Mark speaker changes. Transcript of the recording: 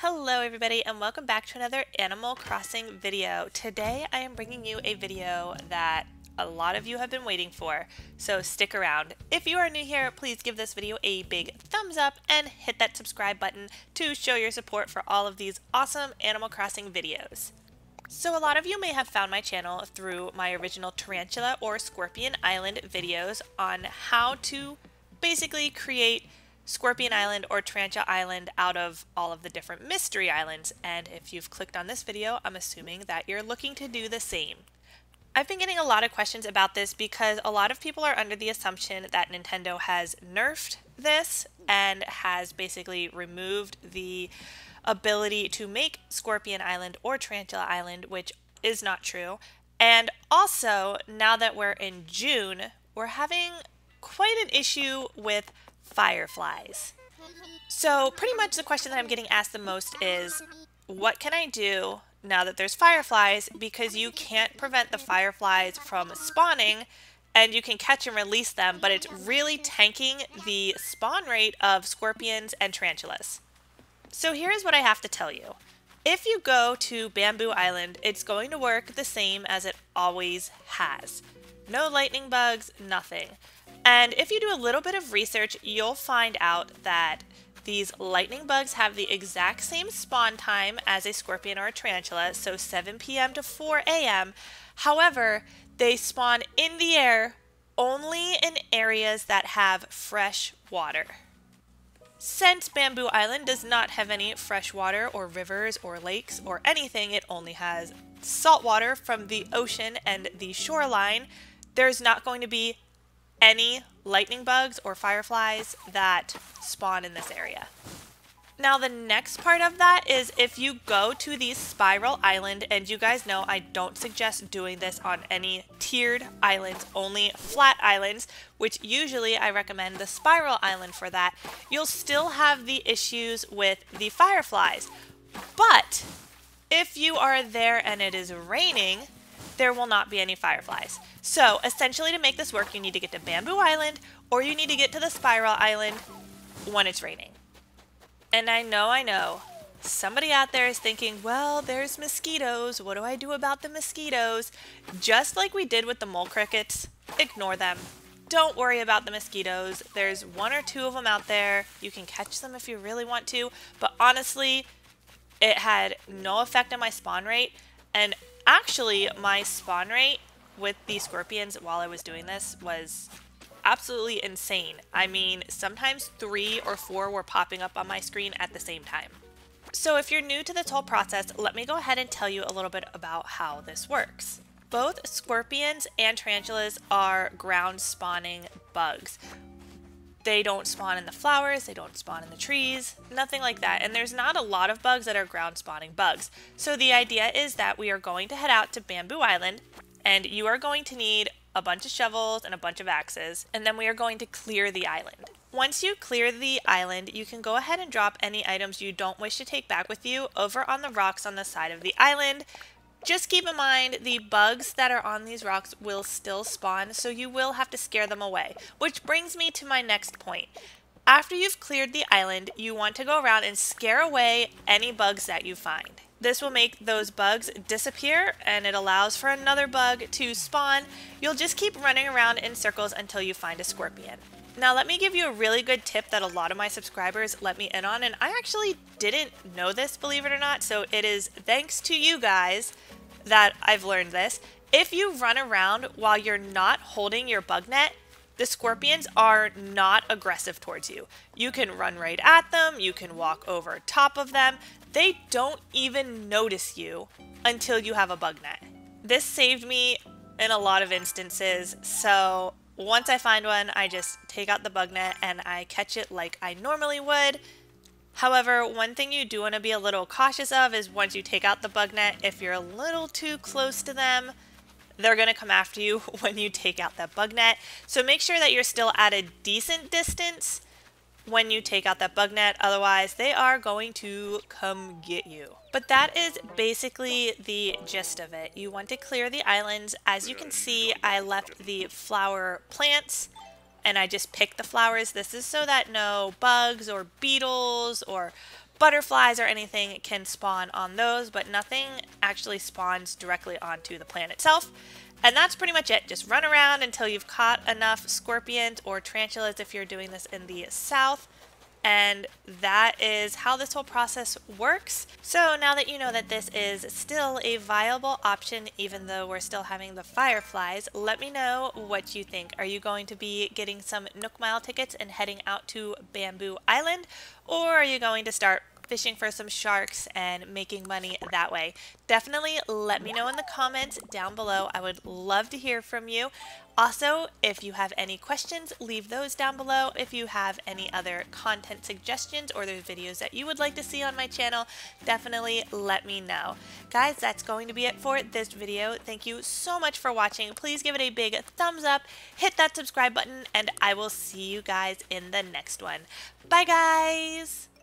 Speaker 1: Hello everybody and welcome back to another Animal Crossing video. Today I am bringing you a video that a lot of you have been waiting for, so stick around. If you are new here, please give this video a big thumbs up and hit that subscribe button to show your support for all of these awesome Animal Crossing videos. So a lot of you may have found my channel through my original Tarantula or Scorpion Island videos on how to basically create Scorpion Island or Tarantula Island out of all of the different mystery islands. And if you've clicked on this video, I'm assuming that you're looking to do the same. I've been getting a lot of questions about this because a lot of people are under the assumption that Nintendo has nerfed this and has basically removed the ability to make Scorpion Island or Tarantula Island, which is not true. And also, now that we're in June, we're having quite an issue with fireflies. So pretty much the question that I'm getting asked the most is, what can I do now that there's fireflies? Because you can't prevent the fireflies from spawning and you can catch and release them, but it's really tanking the spawn rate of scorpions and tarantulas. So here's what I have to tell you. If you go to Bamboo Island, it's going to work the same as it always has. No lightning bugs, nothing. And if you do a little bit of research, you'll find out that these lightning bugs have the exact same spawn time as a scorpion or a tarantula, so 7 p.m. to 4 a.m. However, they spawn in the air only in areas that have fresh water. Since Bamboo Island does not have any fresh water or rivers or lakes or anything, it only has salt water from the ocean and the shoreline, there's not going to be any lightning bugs or fireflies that spawn in this area. Now the next part of that is if you go to the spiral island, and you guys know I don't suggest doing this on any tiered islands, only flat islands, which usually I recommend the spiral island for that, you'll still have the issues with the fireflies. But if you are there and it is raining, there will not be any fireflies. So essentially to make this work, you need to get to Bamboo Island or you need to get to the Spiral Island when it's raining. And I know, I know, somebody out there is thinking, well, there's mosquitoes. What do I do about the mosquitoes? Just like we did with the mole crickets, ignore them. Don't worry about the mosquitoes. There's one or two of them out there. You can catch them if you really want to. But honestly, it had no effect on my spawn rate. And Actually, my spawn rate with the scorpions while I was doing this was absolutely insane. I mean, sometimes three or four were popping up on my screen at the same time. So if you're new to this whole process, let me go ahead and tell you a little bit about how this works. Both scorpions and tarantulas are ground spawning bugs, they don't spawn in the flowers, they don't spawn in the trees, nothing like that. And there's not a lot of bugs that are ground spawning bugs. So the idea is that we are going to head out to Bamboo Island and you are going to need a bunch of shovels and a bunch of axes, and then we are going to clear the island. Once you clear the island, you can go ahead and drop any items you don't wish to take back with you over on the rocks on the side of the island. Just keep in mind the bugs that are on these rocks will still spawn, so you will have to scare them away. Which brings me to my next point. After you've cleared the island, you want to go around and scare away any bugs that you find. This will make those bugs disappear and it allows for another bug to spawn. You'll just keep running around in circles until you find a scorpion. Now let me give you a really good tip that a lot of my subscribers let me in on and I actually didn't know this believe it or not so it is thanks to you guys that I've learned this. If you run around while you're not holding your bug net, the scorpions are not aggressive towards you. You can run right at them, you can walk over top of them. They don't even notice you until you have a bug net. This saved me in a lot of instances, so once I find one, I just take out the bug net and I catch it like I normally would. However, one thing you do want to be a little cautious of is once you take out the bug net, if you're a little too close to them, they're going to come after you when you take out that bug net. So make sure that you're still at a decent distance when you take out that bug net. Otherwise, they are going to come get you. But that is basically the gist of it. You want to clear the islands. As you can see, I left the flower plants and I just pick the flowers. This is so that no bugs or beetles or butterflies or anything can spawn on those, but nothing actually spawns directly onto the plant itself. And that's pretty much it. Just run around until you've caught enough scorpions or tarantulas if you're doing this in the south and that is how this whole process works. So now that you know that this is still a viable option even though we're still having the fireflies, let me know what you think. Are you going to be getting some Nook Mile tickets and heading out to Bamboo Island or are you going to start fishing for some sharks and making money that way. Definitely let me know in the comments down below. I would love to hear from you. Also, if you have any questions, leave those down below. If you have any other content suggestions or there's videos that you would like to see on my channel, definitely let me know. Guys, that's going to be it for this video. Thank you so much for watching. Please give it a big thumbs up, hit that subscribe button, and I will see you guys in the next one. Bye, guys!